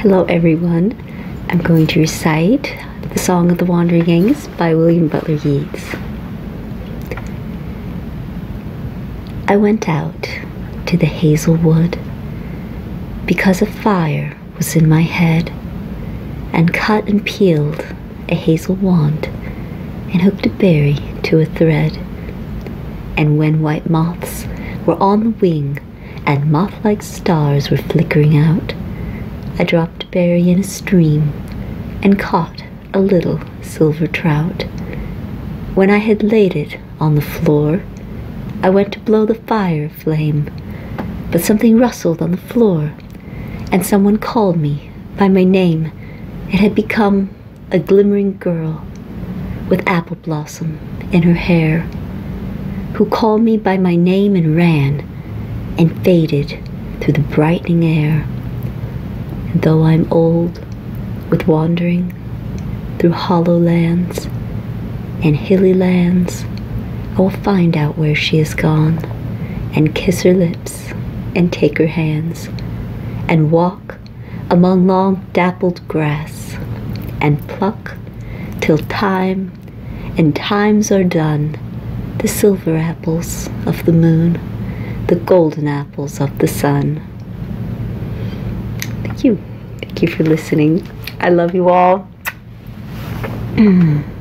Hello, everyone. I'm going to recite the Song of the Wandering Aengus by William Butler Yeats. I went out to the hazel wood because a fire was in my head, and cut and peeled a hazel wand and hooked a berry to a thread. And when white moths were on the wing and moth like stars were flickering out, I dropped a berry in a stream and caught a little silver trout. When I had laid it on the floor, I went to blow the fire flame, but something rustled on the floor, and someone called me by my name. It had become a glimmering girl with apple blossom in her hair, who called me by my name and ran and faded through the brightening air. Though I'm old with wandering through hollow lands and hilly lands, I will find out where she is gone and kiss her lips and take her hands and walk among long dappled grass and pluck till time and times are done the silver apples of the moon, the golden apples of the sun. Thank you. Thank you for listening. I love you all. Mm.